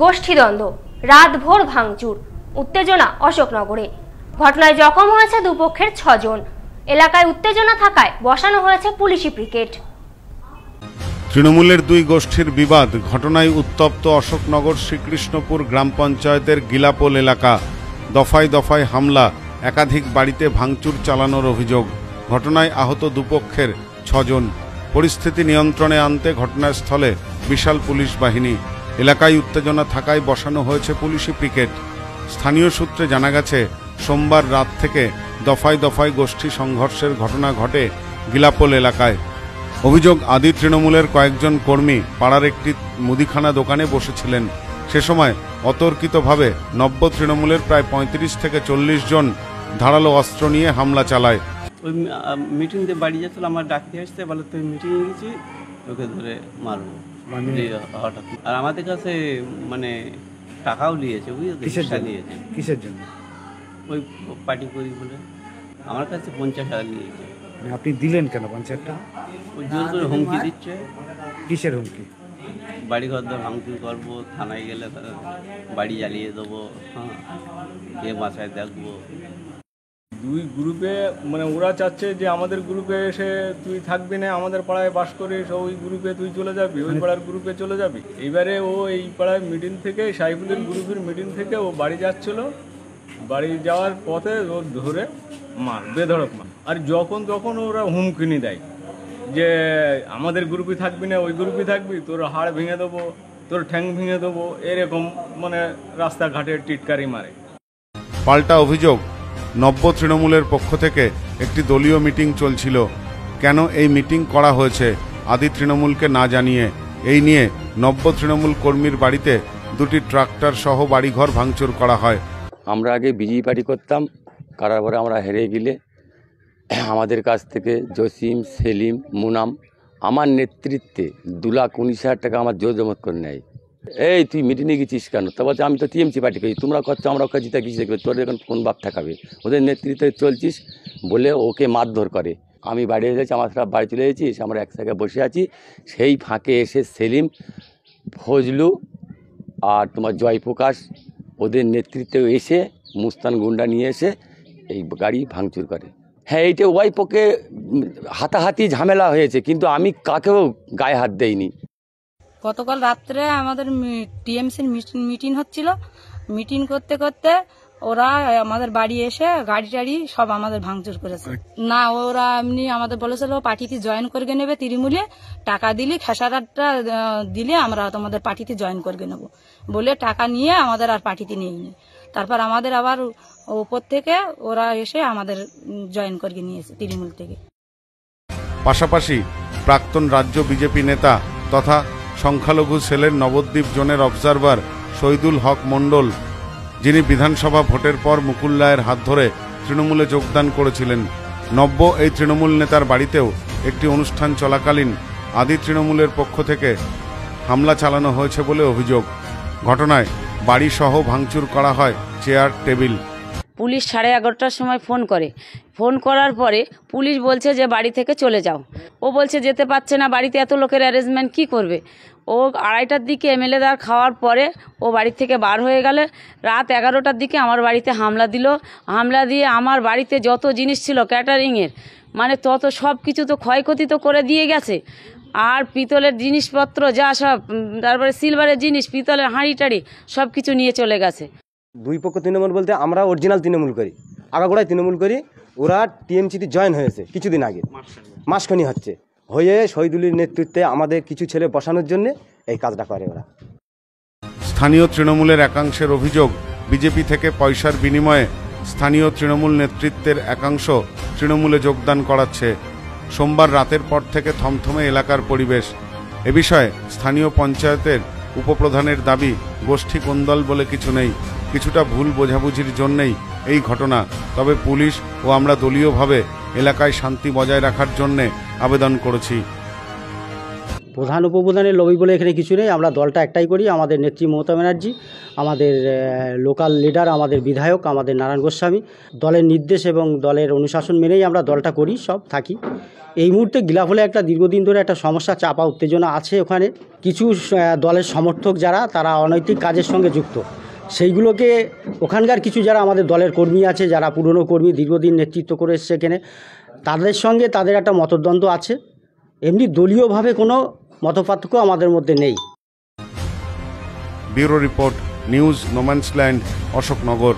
গোষ্ঠীদ্বন্দ্ব, রাতভর ভাঙচুর, উত্তেজনা অশোকনগরে ঘটনায় জখম হয়েছে দুপক্ষের ছজন। এলাকায় উত্তেজনা থাকায় বসানো হয়েছে পুলিশি ব্রিগেড তৃণমূলের দুই গোষ্ঠীর বিবাদ, ঘটনায় উত্তপ্ত অশোকনগর শ্রীকৃষ্ণপুর গ্রাম পঞ্চায়েতের গিলাপোল এলাকা। দফায় দফায় হামলা, একাধিক বাড়িতে ভাঙচুর চালানোর অভিযোগ। ঘটনায় আহত দুপক্ষের ছজন। পরিস্থিতি নিয়ন্ত্রণে আনতে ঘটনাস্থলে বিশাল পুলিশ বাহিনী। এলাকায় উত্তেজনা থাকায় বসানো হয়েছে পুলিশি পিকেট। স্থানীয় সূত্রে জানা গেছে, সোমবার রাত থেকে দফায় দফায় গোষ্ঠী সংঘর্ষের ঘটনা ঘটে গিলাপোল এলাকায়। অভিযোগ, আদি তৃণমূলের কয়েকজন কর্মী পাড়ার একটি মুদিখানা দোকানে বসেছিলেন। সে সময় অতর্কিতভাবে নব্য তৃণমূলের প্রায় পঁয়ত্রিশ থেকে চল্লিশ জন ধারালো অস্ত্র নিয়ে হামলা চালায়। ওই মিটিং দিয়ে বাড়ি যাচ্ছিল, আমার ডাকতে আসতে বলে, তুই মিটিংয়ে গেছি ধরে মারবো। দিয়ে হঠাৎ। আর আমাদের কাছে মানে টাকাও নিয়েছে বুঝলি কিসের জন্য? নিয়েছে। কিসের জন্য? ওই পার্টি করি বলে। আমার কাছে পঞ্চাশ হাজার নিয়েছে। মানে আপনি দিলেন কেন পঞ্চায়েতটা ওই জোর করে হুমকি দিচ্ছে। কিসের হুমকি? বাড়ি ঘর ধর ভাঙচুর করব থানায় গেলে বাড়ি জ্বালিয়ে দেবো হ্যাঁ কে বাসায় দেখব। দুই গ্রুপে মানে ওরা চাচ্ছে যে আমাদের গ্রুপে এসে তুই থাকবি না আমাদের পাড়ায় বাস করিস ওই গ্রুপে তুই চলে যাবি ওই পাড়ার গ্রুপে চলে যাবি। এবারে ও এই পাড়ায় মিটিং থেকে সাইফুলের গ্রুপের মিটিং থেকে ও বাড়ি যাচ্ছিল। বাড়ি যাওয়ার পথে ও ধরে মার বেধড়ক মার। আর যখন তখন ওরা হুমকিনি দেয় যে আমাদের গ্রুপে থাকবি না ওই গ্রুপে থাকবি তোর হাড় ভেঙে দেবো তোর ঠ্যাং ভেঙে দেবো। এরকম মানে রাস্তাঘাটে টিটকারি মারে। পাল্টা অভিযোগ। নব্য তৃণমূলের পক্ষ থেকে একটি দলীয় মিটিং চলছিল। কেন এই মিটিং করা হয়েছে? আদি তৃণমূলকে না জানিয়ে। এই নিয়ে নব্য তৃণমূল কর্মীর বাড়িতে দুটি ট্রাক্টর সহ বাড়িঘর ভাঙচুর করা হয়। আমরা আগে বিজেপি পার্টি করতাম। করার পরে আমরা হেরে গেলে আমাদের কাছ থেকে জসিম, সেলিম, মুনাম, আমার নেতৃত্বে দু লাখ উনিশ হাজার টাকা আমার জোর জমত করে নেয়। এই, তুই মিটিংয়ে গেছিস কেন? তা বলছে, আমি তো টিএমসি পার্টি করি তোমরা করছ, আমরা ওকে জিতে গেছি দেখবে তোর এখন কোন বাপ থাকাবে ওদের নেতৃত্বে চলছিস বলে ওকে মারধর করে। আমি বাড়ি এসেছি আমার বাড়ি চলে এসেছি আমরা এক জায়গায় বসে আছি। সেই ফাঁকে এসে সেলিম, ফজলু আর তোমার জয়প্রকাশ ওদের নেতৃত্বে এসে মুস্তান গুন্ডা নিয়ে এসে এই গাড়ি ভাঙচুর করে। হ্যাঁ এইটা ওয়াই পক্ষে হাতাহাতি ঝামেলা হয়েছে, কিন্তু আমি কাকেও গায়ে হাত দেইনি। গতকাল রাত্রে আমাদের টিএমসির মিটিং হচ্ছিল। মিটিং করতে করতে ওরা আমাদের বাড়ি এসে গাড়ি টাড়ি সব আমাদের ভাঙচুর করেছে। না ওরা এমনি আমাদের বলেছিল পার্টিতে জয়েন করে নেবে তৃণমূলে টাকা দিলে খেসারাটা দিলে আমরা তোমাদের পার্টিতে জয়েন করে নেব বলে টাকা নিয়ে আমাদের আর পার্টিতে নিয়ে তারপর আমাদের আবার ওপর থেকে ওরা এসে আমাদের জয়েন করে নিয়েছে তৃণমূল থেকে। পাশাপাশি প্রাক্তন রাজ্য বিজেপি নেতা তথা সংখ্যালঘু সেলের নবদ্বীপ জোনের অবজারভার শহীদুল হক মণ্ডল, যিনি বিধানসভা ভোটের পর মুকুল রায়ের হাত ধরে তৃণমূলে যোগদান করেছিলেন। নব্য এই তৃণমূল নেতার বাড়িতেও একটি অনুষ্ঠান চলাকালীন আদি তৃণমূলের পক্ষ থেকে হামলা চালানো হয়েছে বলে অভিযোগ। ঘটনায় বাড়িসহ ভাঙচুর করা হয় চেয়ার, টেবিল। পুলিশ সাড়ে এগারোটার সময় ফোন করে। ফোন করার পরে পুলিশ বলছে যে বাড়ি থেকে চলে যাও। ও বলছে, যেতে পারছে না, বাড়িতে এত লোকের অ্যারেঞ্জমেন্ট কি করবে? ও আড়াইটার দিকে এমএলএ দার খাওয়ার পরে ও বাড়ি থেকে বার হয়ে গেলে। রাত এগারোটার দিকে আমার বাড়িতে হামলা দিল। হামলা দিয়ে আমার বাড়িতে যত জিনিস ছিল ক্যাটারিংয়ের মানে তত সব কিছু তো ক্ষয়ক্ষতি তো করে দিয়ে গেছে। আর পিতলের জিনিসপত্র যা সব তারপরে সিলভারের জিনিস, পিতলের হাঁড়ি টাড়ি সব কিছু নিয়ে চলে গেছে। দুই পক্ষ তৃণমূল বলতে আমরা অরিজিনাল তৃণমূল করি। আগাগোড়ায় তৃণমূল করি। ওরা টিএমসিতে জয়েন হয়েছে কিছুদিন আগে। মাসখানি হচ্ছে। হয়ে শহীদুলের নেতৃত্বে আমাদের কিছু ছেলে বসানোর জন্য এই কাজটা করে ওরা। স্থানীয় তৃণমূলের একাংশের অভিযোগ, বিজেপি থেকে পয়সার বিনিময়ে স্থানীয় তৃণমূল নেতৃত্বের একাংশ তৃণমূলে যোগদান করাচ্ছে। সোমবার রাতের পর থেকে থমথমে এলাকার পরিবেশ। এ বিষয়ে স্থানীয় পঞ্চায়েতের উপপ্রধানের দাবি, গোষ্ঠী কোন্দল বলে কিছু নেই। কিছুটা ভুল বোঝাবুঝির জন্যেই এই ঘটনা। তবে পুলিশ ও আমরা দলীয়ভাবে এলাকায় শান্তি বজায় রাখার জন্যে আবেদন করেছি। প্রধান উপপ্রধানের লবি বলে এখানে কিছু নেই। আমরা দলটা একটাই করি, আমাদের নেত্রী মমতা ব্যানার্জি, আমাদের লোকাল লিডার, আমাদের বিধায়ক, আমাদের নারায়ণ গোস্বামী। দলের নির্দেশ এবং দলের অনুশাসন মেনেই আমরা দলটা করি, সব থাকি। এই মুহূর্তে গিলাফলে একটা দীর্ঘদিন ধরে একটা সমস্যা, চাপা, উত্তেজনা আছে ওখানে। কিছু দলের সমর্থক যারা, তারা অনৈতিক কাজের সঙ্গে যুক্ত। সেইগুলোকে ওখানকার কিছু যারা আমাদের দলের কর্মী আছে, যারা পুরনো কর্মী, দীর্ঘদিন নেতৃত্ব করে এসছে এখানে তাদের সঙ্গে তাদের একটা মতদ্বন্দ্ব আছে। এমনি দলীয়ভাবে কোনো মতপার্থক্য আমাদের মধ্যে নেই। Bureau report, news, no man's land, Ashoknagar.